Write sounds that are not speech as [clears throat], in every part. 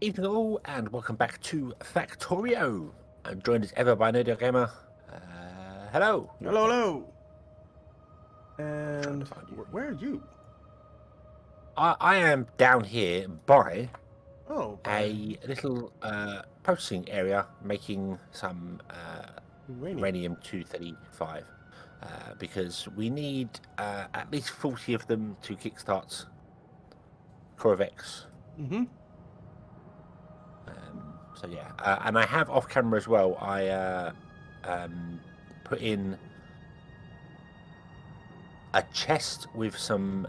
Evening all, and welcome back to Factorio. I'm joined as ever by Nadia Gamer. Uh, hello. Hello, hello. And where are you? I, I am down here by Oh, a little uh, processing area making some uh, uranium. uranium 235 uh, because we need uh, at least 40 of them to kickstart Corvex. Mm-hmm. Um, so yeah, uh, and I have off camera as well. I uh, um, put in a chest with some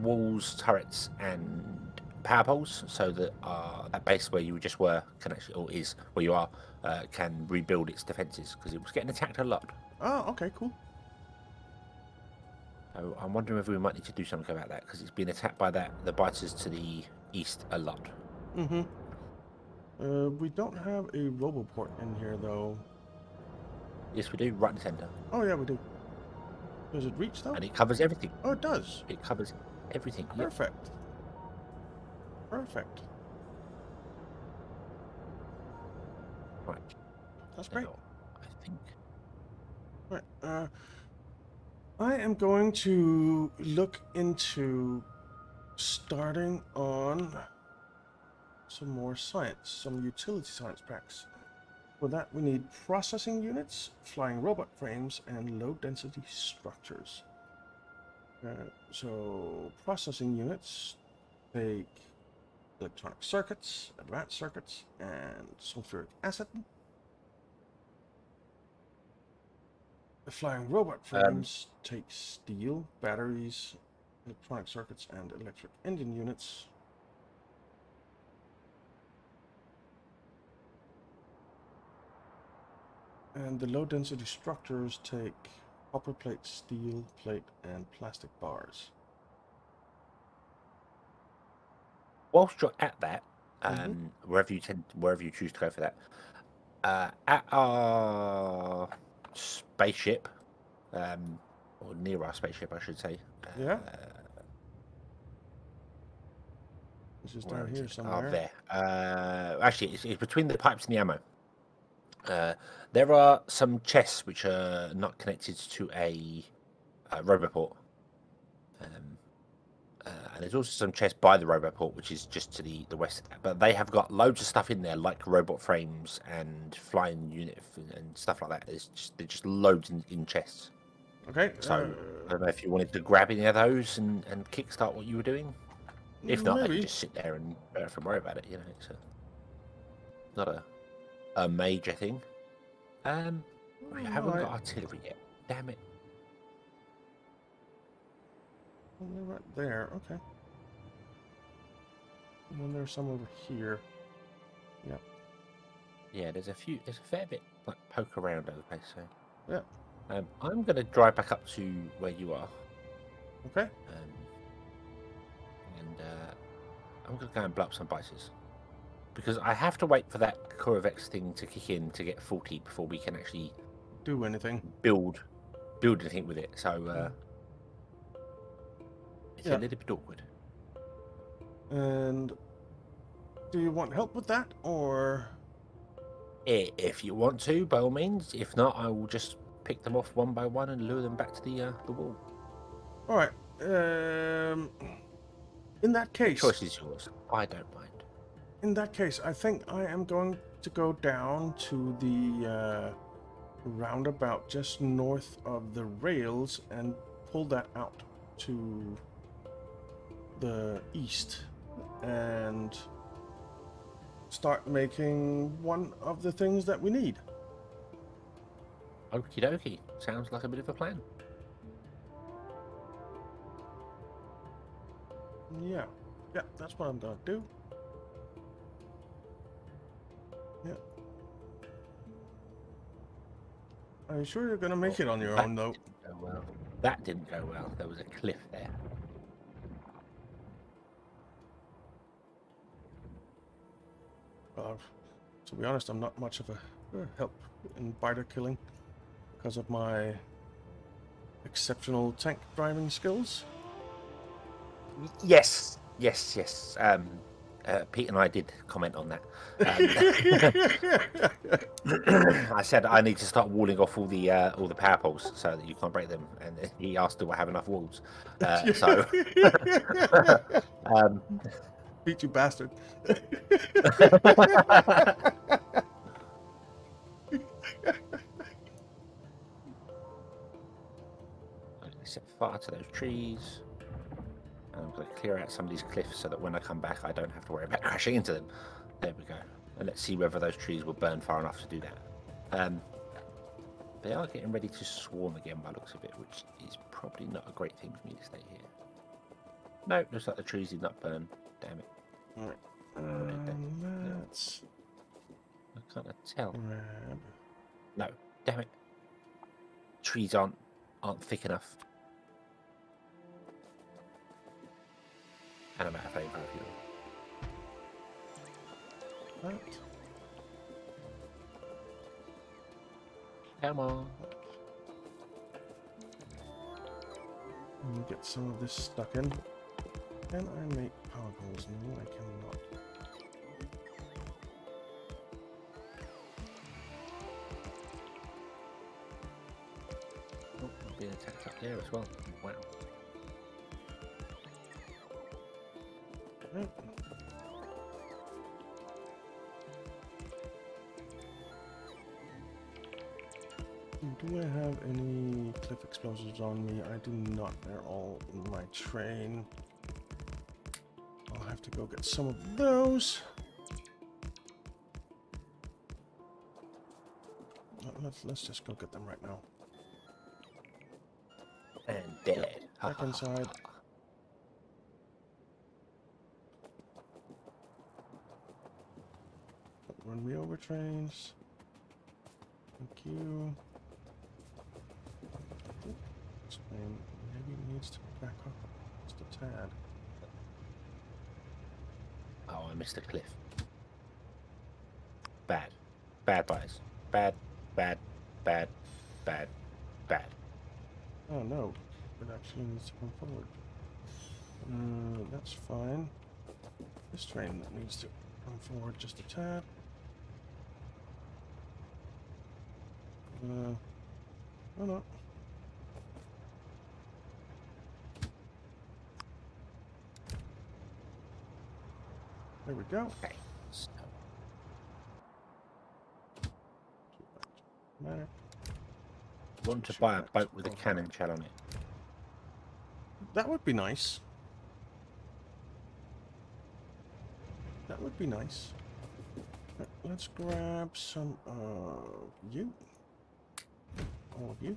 walls, turrets, and power poles, so that uh, that base where you just were can actually, or is where you are, uh, can rebuild its defenses because it was getting attacked a lot. Oh, okay, cool. So I'm wondering if we might need to do something about that because it's been attacked by that the biters to the east a lot. Mm-hmm. Uh, we don't have a roboport in here, though. Yes, we do, right in the centre, Oh, yeah, we do. Does it reach, though? and it covers everything. Oh, it does. It covers everything. Yep. Perfect. Perfect. Right. That's great. I think. Right. Uh, I am going to look into starting on some more science, some utility science packs. For that, we need processing units, flying robot frames, and low density structures. Uh, so, processing units take electronic circuits, advanced circuits, and sulfuric acid. The flying robot frames take steel, batteries, electronic circuits, and electric engine units. And the low density structures take copper plate, steel plate, and plastic bars. Whilst you're at that, um, Mhm. wherever you tend, wherever you choose to go for that, uh, at our spaceship, um, or near our spaceship, I should say. Yeah. Uh, This is down here somewhere. Oh, there. Uh, actually, it's, it's between the pipes and the ammo. Uh, there are some chests which are not connected to a, uh roboport. Um, uh, and there's also some chests by the roboport, which is just to the, the west of that. But they have got loads of stuff in there, like robot frames and flying unit and stuff like that. It's just, there's just loads in, in chests. Okay. So I uh, don't know if you wanted to grab any of those and, and kickstart what you were doing. If not, maybe. can just sit there and don't worry about it. You know, it's a, not a a major thing. Um, we haven't Alright. got artillery yet. Damn it! Oh, they're right there. Okay. And then there's some over here. Yeah, Yeah, there's a few. There's a fair bit like poke around over the place. So Yeah. um, I'm gonna drive back up to where you are, Okay. um, and uh, I'm gonna go and blow up some bases because I have to wait for that Corvex thing to kick in to get 40 before we can actually Do anything. build build anything with it. So uh, it's Yeah. a little bit awkward. And do you want help with that, or If you want to, by all means. If not, I will just pick them off one by one and lure them back to the uh, the wall. all right? Um, in that case, Choice is yours. I don't mind. In that case, I think I am going to go down to the uh, roundabout just north of the rails and pull that out to the east and start making one of the things that we need. Okie dokie. Sounds like a bit of a plan. Yeah, yeah, that's what I'm gonna do. Are you sure you're gonna make it on your own, though? didn't go well. That didn't go well. There was a cliff there. Uh, to be honest, I'm not much of a uh, help in biter killing because of my exceptional tank driving skills. Yes, yes, yes. Um, uh, Pete and I did comment on that. Um, [laughs] I said I need to start walling off all the uh, all the power poles so that you can't break them, and he asked, "Do I have enough walls?" Uh, [laughs] so, [laughs] um, Beat you bastard. set fire to those trees. And I'm going to clear out some of these cliffs so that when I come back, I don't have to worry about [laughs] crashing into them. There we go. And let's see whether those trees will burn far enough to do that. Um, they are getting ready to swarm again by the looks of it, which is probably not a great thing for me to stay here. No, looks like the trees did not burn. Damn it. Um, let's I can't tell. grab. No, damn it. Trees aren't aren't thick enough. And I'm out of favour of you. That. Come on. And get some of this stuck in. Can I make power poles? No, I cannot. Oh, I'm being attacked up there as well. Cliff explosives on me? I do not. They're all in my train. I'll have to go get some of those. Let- Let's let's just go get them right now. And dead. Back inside. Run me over trains. Thank you. This train maybe needs to back up just a tad. Oh, I missed a cliff. Bad. Bad buys. Bad, bad, bad, bad, bad. Oh no, it actually needs to come forward. Uh, that's fine. This train that needs to come forward just a tad. Uh, oh no. There we go. Okay. So, want to Shoot buy a boat with a cannon shell on it. That would be nice. That would be nice. Let's grab some of you. All of you.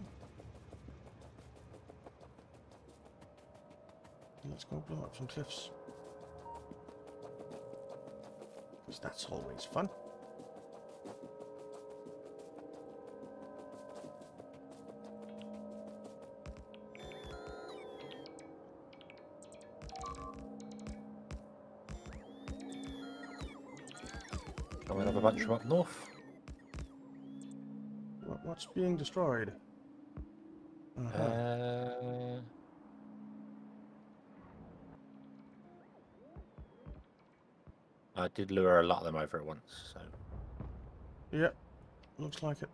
Let's go blow up some cliffs. That's always fun. Coming up a bunch from up north. What's being destroyed? Uh-huh. Uh, I did lure a lot of them over at once, so. Yep. Looks like it.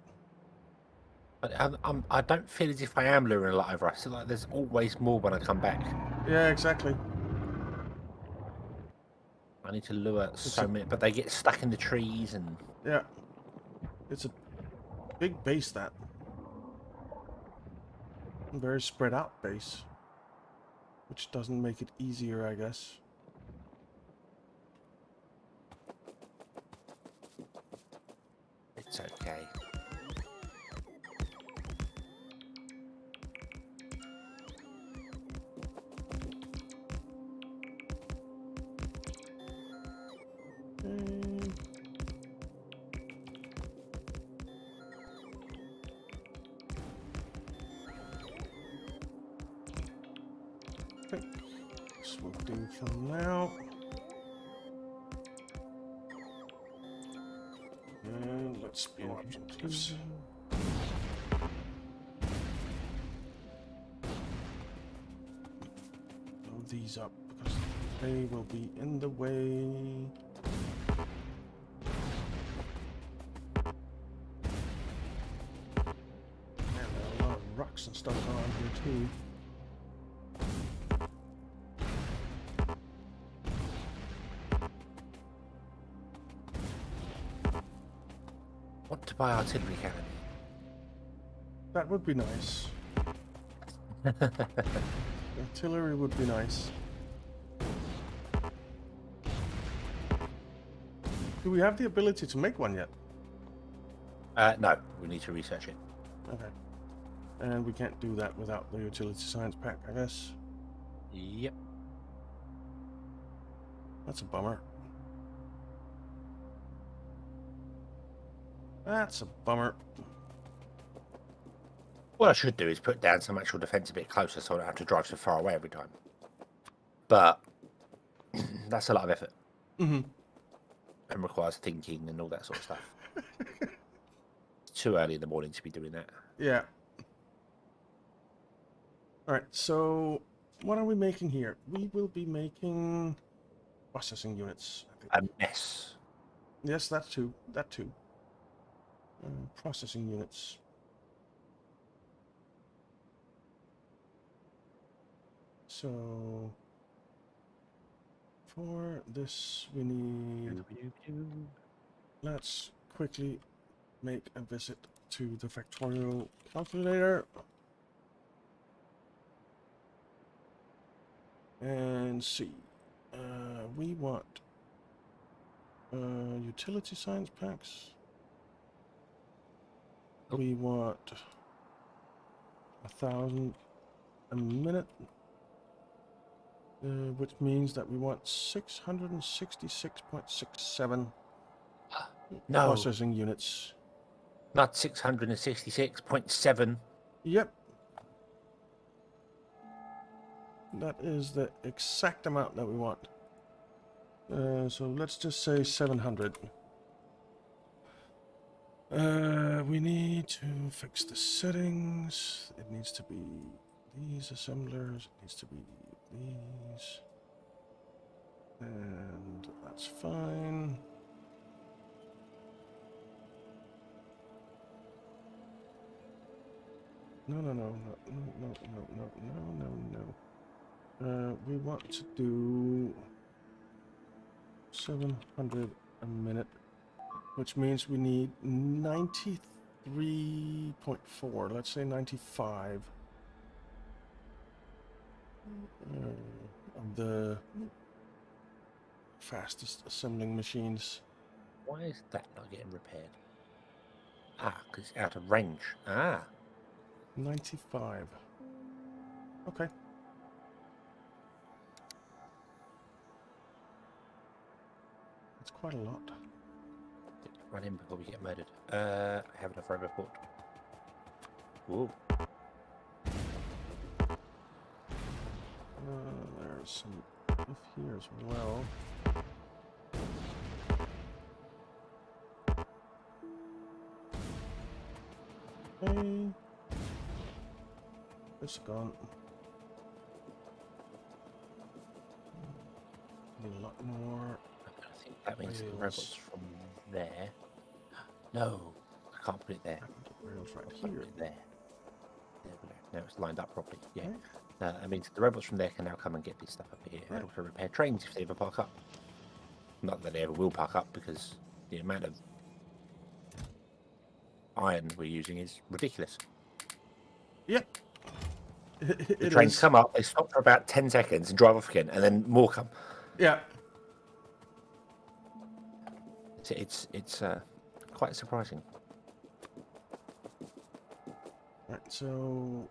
But I'm, I'm, I don't feel as if I am luring a lot over. I feel like there's always more when I come back. Yeah, exactly. I need to lure so a- many, but they get stuck in the trees and Yeah. It's a big base that. A Very spread out base. Which doesn't make it easier, I guess. Okay. This do for now. And let's some cliffs. Blow these up because they will be in the way. Man, there are a lot of rocks and stuff around here too. To buy artillery cannon? That would be nice. [laughs] Artillery would be nice. Do we have the ability to make one yet? Uh, no, we need to research it. Okay. And we can't do that without the utility science pack, I guess. Yep. That's a bummer. That's a bummer. What I should do is put down some actual defence a bit closer so I don't have to drive so far away every time. But [clears throat] that's a lot of effort hmm and requires thinking and all that sort of stuff. [laughs] it's too early in the morning to be doing that. Yeah. Alright, so what are we making here? We will be making processing units. A mess. Yes, that too. That too. Uh, processing units. So for this we need let's quickly make a visit to the Factorio calculator and see uh, we want uh, utility science packs. We want a thousand a minute uh, which means that we want 666.67 No, processing units. not 666.7. Yep. That is the exact amount that we want. Uh, so let's just say 700. Uh, we need to fix the settings. It needs to be these assemblers. It needs to be these. And that's fine. No, no, no, no, no, no, no, no, no, no. Uh, we want to do 700 a minute, which means we need 93.4, let's say 95 uh, of the fastest assembling machines. Why is that not getting repaired? Ah, because it's out of range. Ah, 95. Okay. That's quite a lot. Run in before we get murdered. Uh, I have enough roboport. Ooh, Uh, there's some stuff here as well. Okay. It's gone. Need a lot more. I think that means the Rails. robots from there. No, I can't put it there. I rails right Put here. it there. There we go. Now it's lined up properly. Yeah. Right. Uh, that means the robots from there can now come and get this stuff up here Right. and also repair trains if they ever park up. Not that they ever will park up because the amount of iron we're using is ridiculous. Yep. The It trains is. come up, they stop for about 10 seconds and drive off again, and then more come. Yeah. It's it's, it's uh, quite surprising. Right, so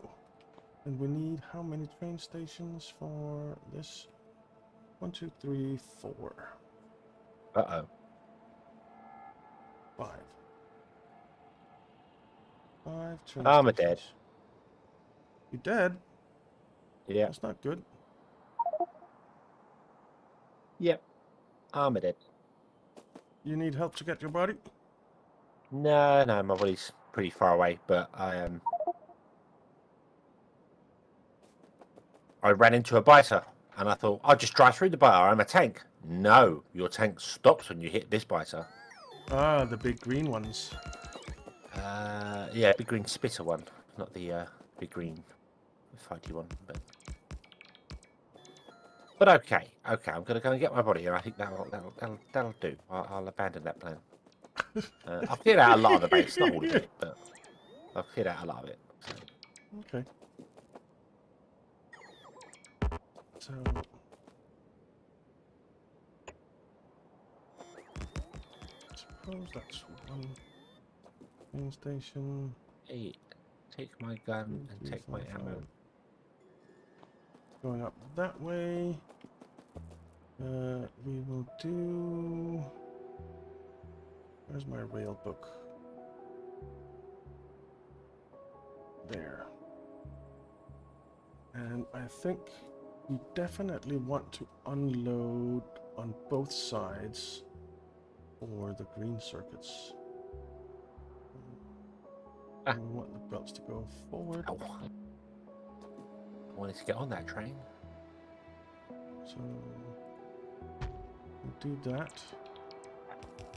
and we need how many train stations for this? One, two, three, four, Uh oh. five. Five train I'm a dead. You dead? Yeah. That's not good. Yep. I'm dead. You need help to get your body? No, no, my body's pretty far away, but I Um, I ran into a biter And I thought, I'll just drive through the biter. I'm a tank. No, your tank stops when you hit this biter. Ah, the big green ones. Uh, yeah, big green spitter one, not the uh, big green fighty one. But but okay, okay. I'm gonna go and get my body, and I think that'll that'll that'll, that'll do. I'll, I'll abandon that plan. Uh, I've cleared out a lot of the base, not all of it, [laughs] but I've cleared out a lot of it. So. Okay. So. Suppose that's one main station. Hey, take my gun and take my ammo. Going up that way. Uh, we will do. Where's my rail book? There. And I think we definitely want to unload on both sides for the green circuits. Ah. We want the belts to go forward. Ow. I wanted to get on that train. So we'll do that.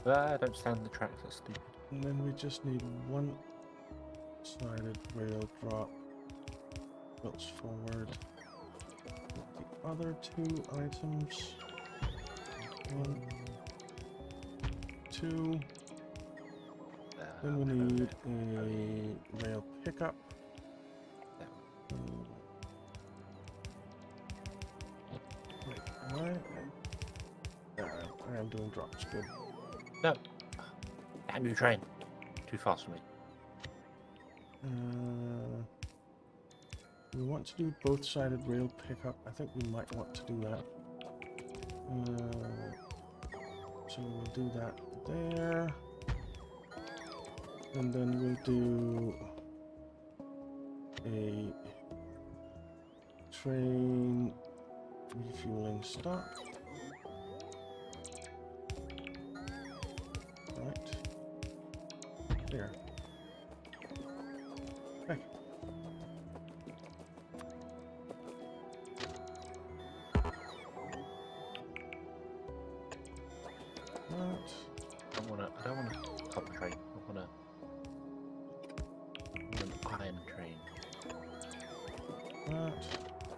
Uh, don't stand the tracks. That's stupid. And then we just need one sided rail drop. Belts forward. The other two items. One, two. Uh, Then we need a rail pickup. I am doing drops. Good. No. Damn you, train. Too fast for me. Uh, we want to do both sided rail pickup. I think we might want to do that. Uh, so we'll do that there. And then we'll do a train refueling stop. There. Okay. Right. I don't want to. I don't want a copper train. I want a. An iron train. Right.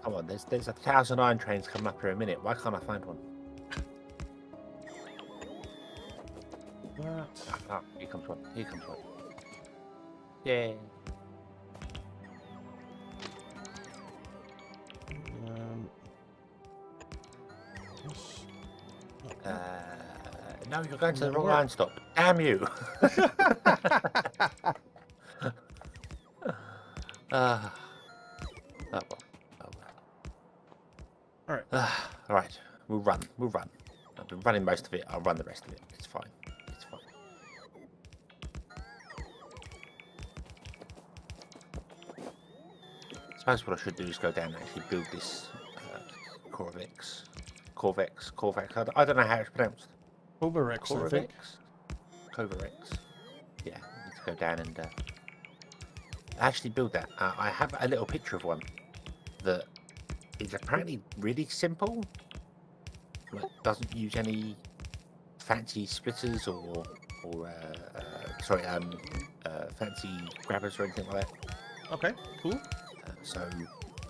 Come on, there's there's a thousand iron trains coming up here in a minute. Why can't I find one? Yeah. Um. This. not Uh, that. no, you're going to the Doesn't wrong work. line stop. Damn you! [laughs] Ah. oh well. Oh well. All right. Ah, all right. We'll run. We'll run. I've been running most of it. I'll run the rest of it. It's I suppose what I should do is go down and actually build this uh, Corvex. Corvex. Corvex. I don't know how it's pronounced. Corvex. I think. Corvex. Yeah, I need to go down and uh, actually build that. Uh, I have a little picture of one that is apparently really simple. Like, doesn't use any fancy splitters or or uh, uh, sorry, um, uh, fancy grabbers or anything like that. Okay. Cool. So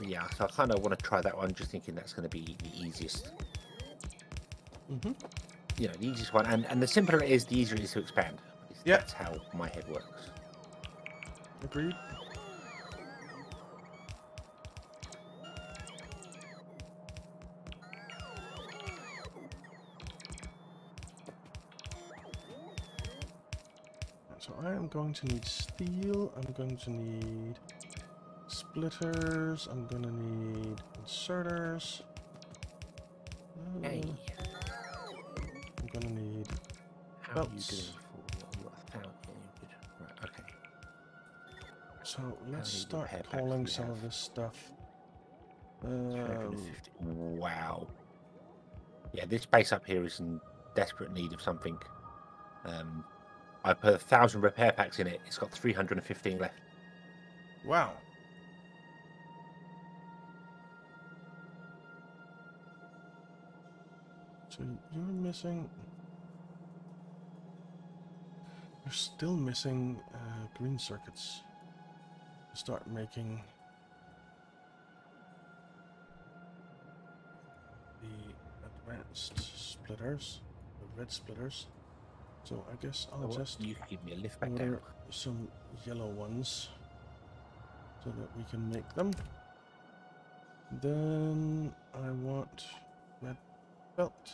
yeah, so I kind of want to try that one, just thinking that's going to be the easiest. Mm-hmm. You know, the easiest one, and and the simpler it is, the easier it is to expand. It's- Yeah. That's how my head works. Agreed. So I am going to need steel. I'm going to need splitters. I'm going to need inserters. Hey, I'm going to need how are you belts. doing for? Right, okay. So let's start calling some of this stuff. Um, Wow. Yeah, this base up here is in desperate need of something. Um, I put a thousand repair packs in it. It's got 315 left. wow. So you're missing. You're still missing uh, green circuits. to Start making the advanced splitters, the red splitters. So I guess I'll Oh, just you give me a lift back down. some yellow ones so that we can make them. Then I want red belt.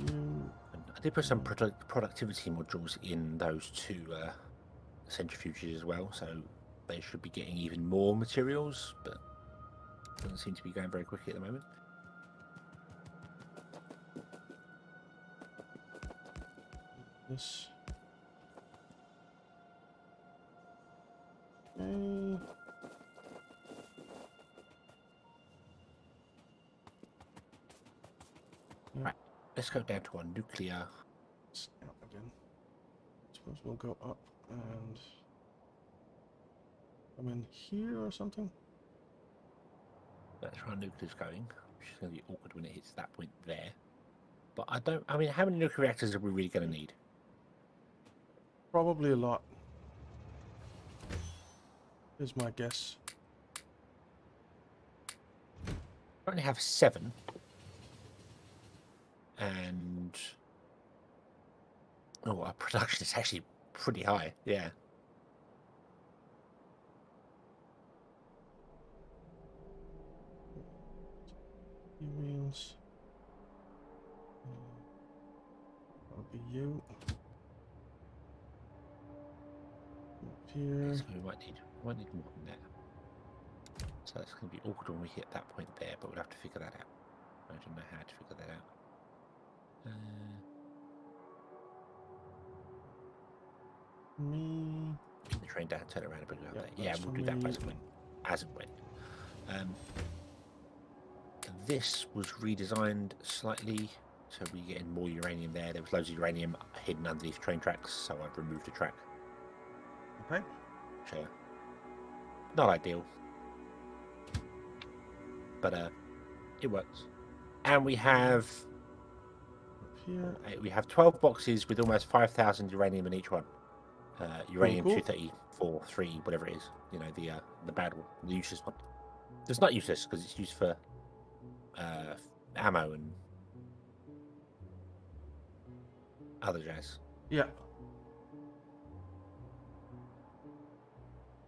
You I did put some product productivity modules in those two uh, centrifuges as well, so they should be getting even more materials, but doesn't seem to be going very quickly at the moment. this. Okay. Let's go down to our nuclear. Again. Suppose we'll go up and I'm in here or something. That's where our nuclear's going, which is going to be awkward when it hits that point there. But I don't. I mean, how many nuclear reactors are we really going to need? Probably a lot. Is my guess. We only have seven. And oh, our production is actually pretty high. Yeah. Means uh, that'll be you. Up here. So we might need we might need more than that. So it's going to be awkward when we hit that point there, but we'll have to figure that out. I don't know how to figure that out. Uh, Me. pin the train down, turn around, and bring it Yeah, there. Yeah, we'll do that as and when. As and when. Um, this was redesigned slightly, so we're getting more uranium there. There was loads of uranium hidden underneath train tracks, so I've removed the track. Okay. Uh, not ideal, but uh, it works. And we have here. uh, we have twelve boxes with almost five thousand uranium in each one. Uh, uranium cool. two thirty four three whatever it is. You know the uh, the bad one, the useless one. It's not useless because it's used for uh, ammo and other jazz. Yeah.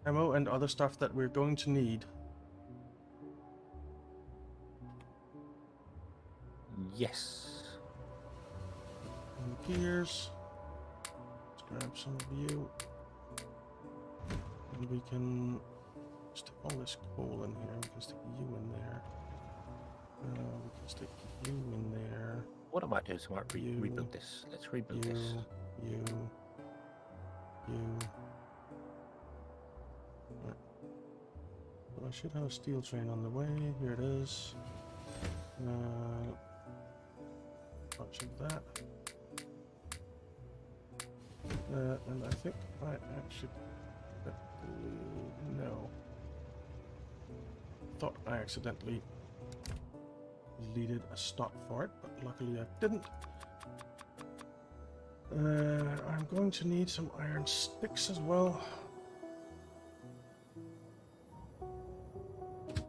Ammo and other stuff that we're going to need. Yes. And gears. Let's grab some of you. And we can stick all this coal in here. We can stick you in there. Uh, we can stick you in there. What I might do is I might re- You, rebuild this. Let's rebuild You, this. you, you. Right. Well, I should have a steel train on the way. Here it is. Uh, bunch that. Uh, and I think I actually no. Thought I accidentally deleted a stop for it, but luckily I didn't. Uh, I'm going to need some iron sticks as well.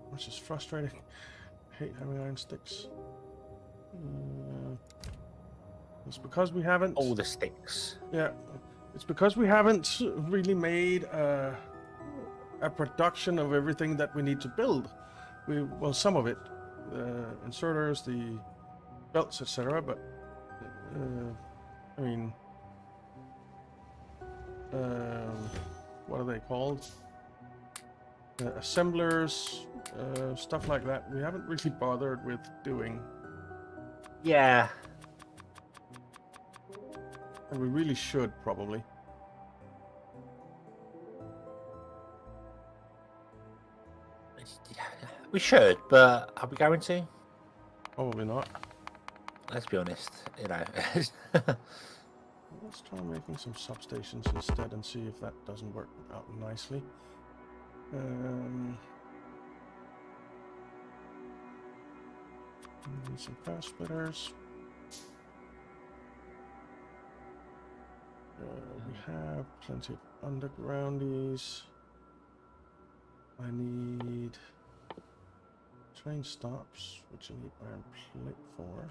Which is frustrating. [laughs] Hate having iron sticks. It's because we haven't. All the sticks. Yeah, it's because we haven't really made a, a production of everything that we need to build. We well, some of it, the inserters, the belts, etc. But uh, I mean, um, what are they called? Uh, assemblers, uh, stuff like that. We haven't really bothered with doing, Yeah. And we really should probably. [laughs] We should, but are we going to? Probably not. Let's be honest. You know. [laughs] [laughs] Let's try making some substations instead and see if that doesn't work out nicely. Um, some fast splitters. Have plenty of undergroundies. I need train stops, which I need iron plate for.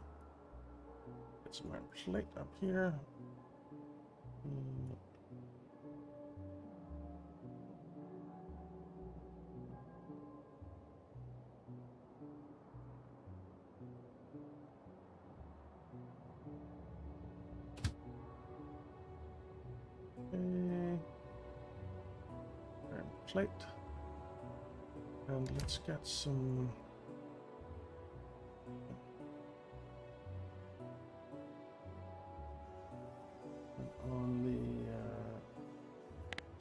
Get some iron plate up here. Mm, plate. And let's get some. And on the uh,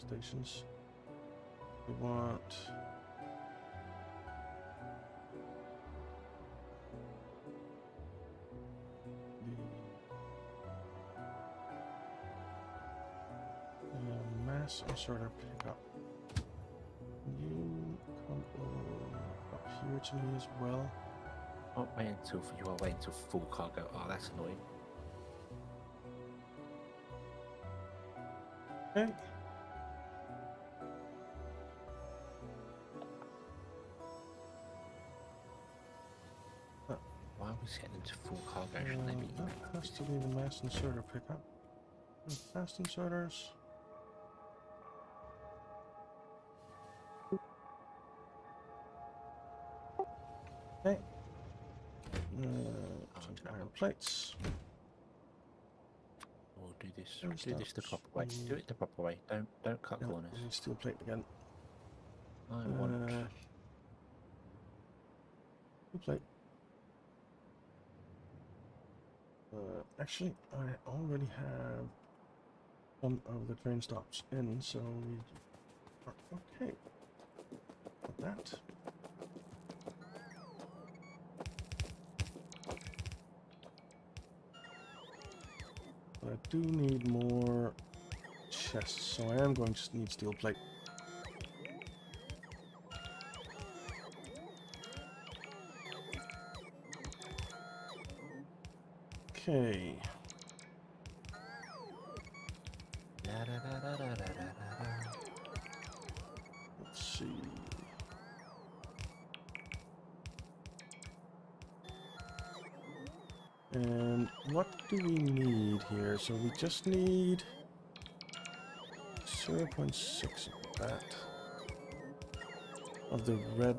stations, we want. The uh, mass inserter pickup. Up here to me as well. Not wait until you are waiting until full cargo. Oh, that's annoying. Okay. Why are we setting them to full cargo? Shouldn't they Uh, be? to be the mass inserter pickup. And Fast inserters. Plates. We'll do this. Those Do this the proper way. Do it the proper way. Don't don't cut No, corners. Steel plate again. I want. Uh, steel plate. Uh, actually, I already have some of the train stops in, so we are okay that. But I do need more chests, so I am going to need steel plate. Okay. So we just need 0.6 of that. Of the red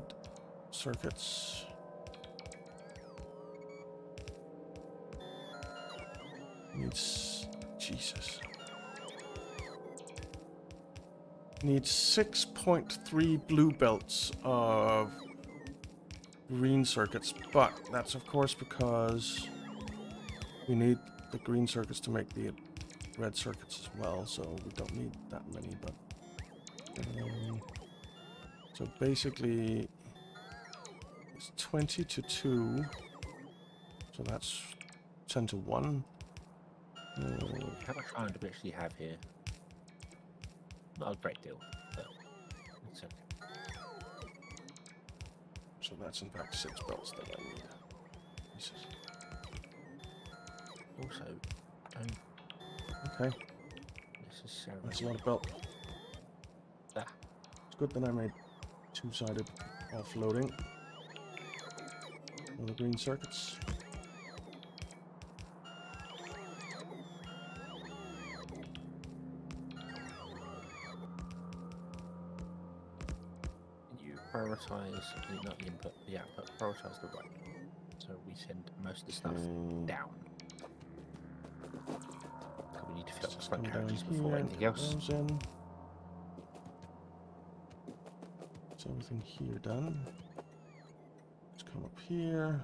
circuits. Needs Jesus. Needs 6.3 blue belts of green circuits, but that's of course because we need the green circuits to make the red circuits as well, so we don't need that many, but um, so basically it's 20 to 2 so that's 10 to 1 uh, How much iron do we actually have here? Not a great deal, but it's okay. so that's in fact six belts that I need Also, don't okay necessarily. that's a lot of belt Ah, It's good that I made two-sided offloading of the green circuits. you prioritize the- not the input, the output. Prioritize the right. So we send most of the stuff Okay. down. We need to fill up the front carriages here before anything else. in. Is everything here done? Let's come up here.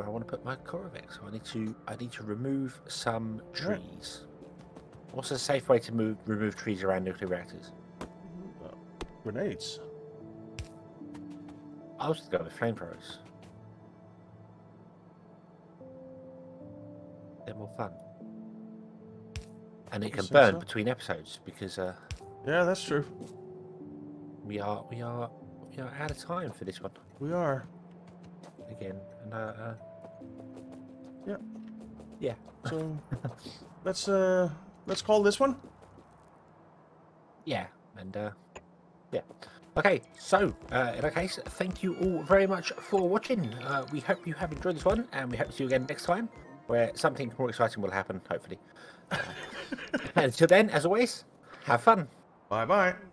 Where I want to put my Korovex. So I need to I need to remove some trees. What's a safe way to move remove trees around nuclear reactors? Uh, grenades. I was going to go with flamethrowers. They're more fun. And it can burn so. between episodes because uh, Yeah, that's true. we are we are we are out of time for this one We are. again. And uh, uh Yep. Yeah. So [laughs] let's uh let's call this one. yeah, and uh, yeah. Okay, so uh, in that case, thank you all very much for watching. Uh, we hope you have enjoyed this one, and we hope to see you again next time, where something more exciting will happen, hopefully. [laughs] Uh, until then, as always, have fun. Bye bye.